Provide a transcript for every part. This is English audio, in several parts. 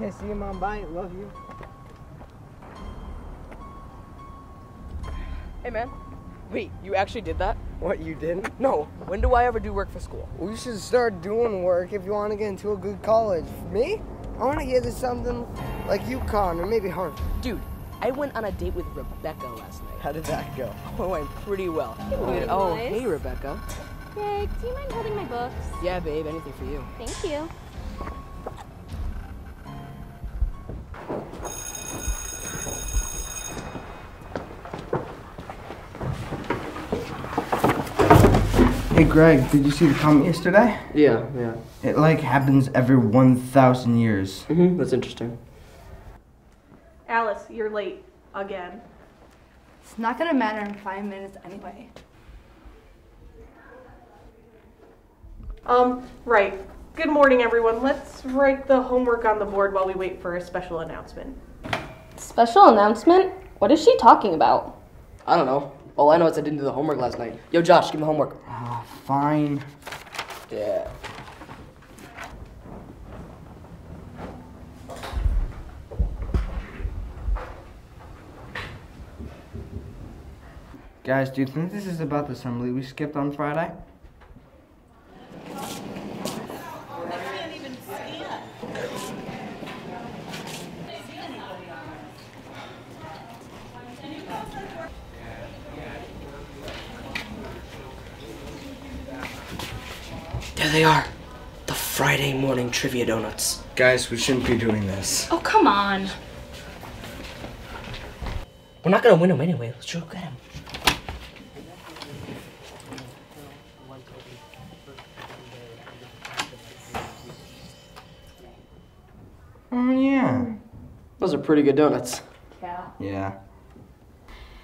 Okay, see you, mom. Bye. Love you. Hey man, wait, you actually did that? What, you didn't? No. When do I ever do work for school? We should start doing work if you want to get into a good college. Me? I want to get into something like UConn or maybe Harvard. Dude, I went on a date with Rebecca last night. How did that go? Oh, it went pretty well. morning, oh, boys. hey Rebecca. Greg, do you mind holding my books? Yeah, babe, anything for you. Thank you. Hey, Greg, did you see the comet yesterday? Yeah, yeah. It like happens every 1,000 years. Mm-hmm. That's interesting. Alice, you're late again. It's not gonna matter in five minutes anyway. Um, right. Good morning, everyone. Let's write the homework on the board while we wait for a special announcement. Special announcement? What is she talking about? I don't know. All I know is I didn't do the homework last night. Yo, Josh, give me homework. Oh, fine. Yeah. Guys, do you think this is about the assembly we skipped on Friday? There they are. The Friday morning trivia donuts. Guys, we shouldn't be doing this. Oh, come on. We're not gonna win them anyway. Let's go get them. Oh, yeah. Those are pretty good donuts. Yeah.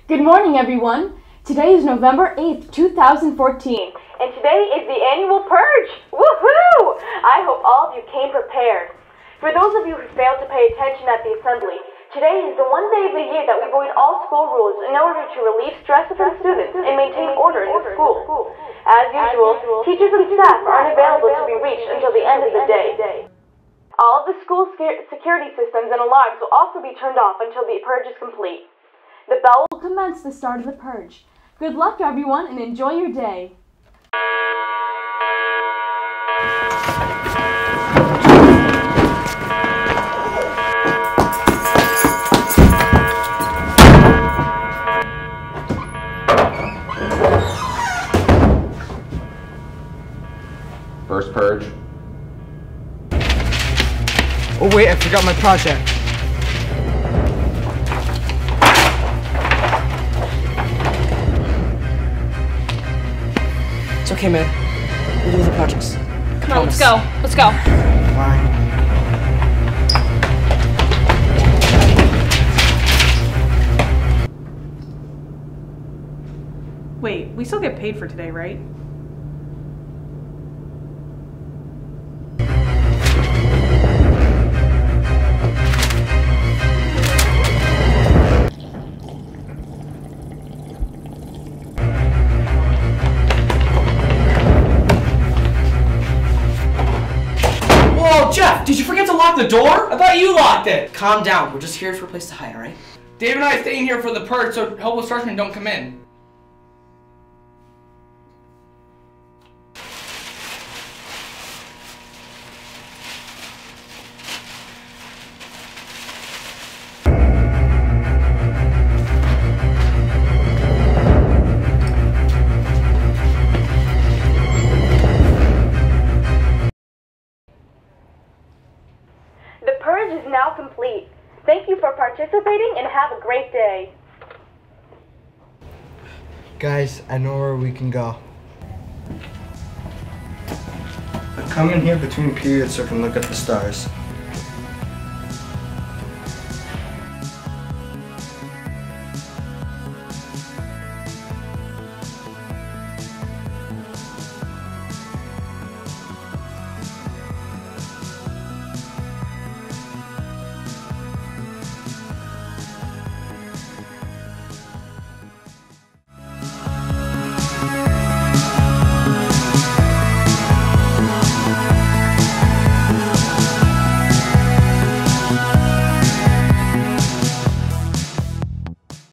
Good morning, everyone. Today is November 8th, 2014, and today is the annual purge. Woohoo! I hope all of you came prepared. For those of you who failed to pay attention at the assembly, today is the one day of the year that we void all school rules in order to relieve stress from students and maintain order in the school. As usual, teachers and staff are unavailable to be reached until the end of the day. All of the school security systems and alarms will also be turned off until the purge is complete. The bell will commence the start of the purge. Good luck, everyone, and enjoy your day. Oh, wait, I forgot my project. It's okay, man. We'll do the projects. Come on, let's go. Let's go. Fine. Wait, we still get paid for today, right? Jeff! Did you forget to lock the door? I thought you locked it. Calm down. We're just here for a place to hide, alright? Dave and I are staying here for the purge so helpless freshmen don't come in. Thank you for participating and have a great day. Guys, I know where we can go. I come in here between periods so I can look at the stars.